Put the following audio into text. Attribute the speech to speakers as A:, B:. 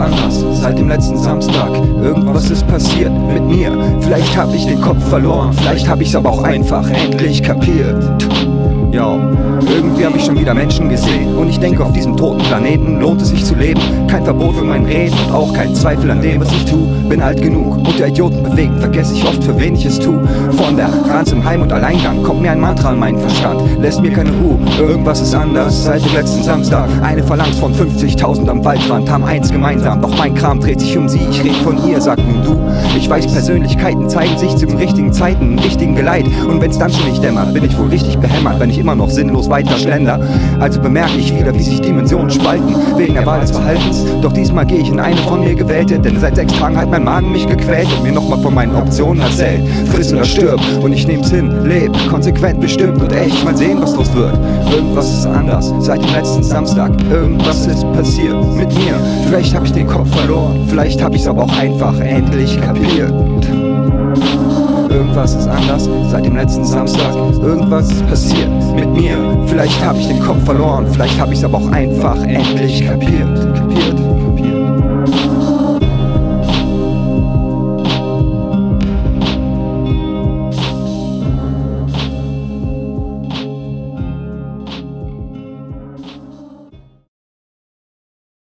A: anders seit dem letzten Samstag. Irgendwas ist passiert mit mir. Vielleicht hab ich den Kopf verloren, vielleicht hab ich's aber auch einfach endlich kapiert. Yo, irgendwie hab ich schon wieder Menschen gesehen. Und ich denke, auf diesem toten Planeten lohnt es sich zu leben. Kein Verbot für mein Reden und auch kein Zweifel an dem, was ich tu. Bin alt genug, unter Idioten bewegt, vergesse ich oft, für wen ich es tu. Von der Ranz im Heim und Alleingang kommt mir ein Mantra an meinen Verstand. Lässt mir keine Ruhe, irgendwas ist anders seit dem letzten Samstag. Eine Phalanx von 50.000 am Waldrand haben eins gemeinsam. Doch mein Kram dreht sich um sie, ich red von ihr, sag nun du. Ich weiß, Persönlichkeiten zeigen sich zu den richtigen Zeiten, im richtigen Geleit. Und wenn's dann schon nicht dämmert, bin ich wohl richtig behämmert, wenn ich immer noch sinnlos weiter schlender. Also bemerke ich wieder, wie sich Dimensionen spalten, wegen der Wahl des Verhaltens. Doch diesmal gehe ich in eine von mir gewählte, denn seit sechs Tagen hat mein Magen mich gequält und mir nochmal von meinen Optionen erzählt. Friss oder stirb und ich nehm's hin, leb, konsequent bestimmt und echt, mal sehen, was draus wird. Irgendwas ist anders, seit dem letzten Samstag, irgendwas ist passiert mit mir. Vielleicht hab ich den Kopf verloren, vielleicht hab ich's aber auch einfach endlich kapiert. Irgendwas ist anders seit dem letzten Samstag. Irgendwas ist passiert mit mir. Vielleicht hab ich den Kopf verloren, vielleicht hab ich's aber auch einfach endlich kapiert. Kapiert.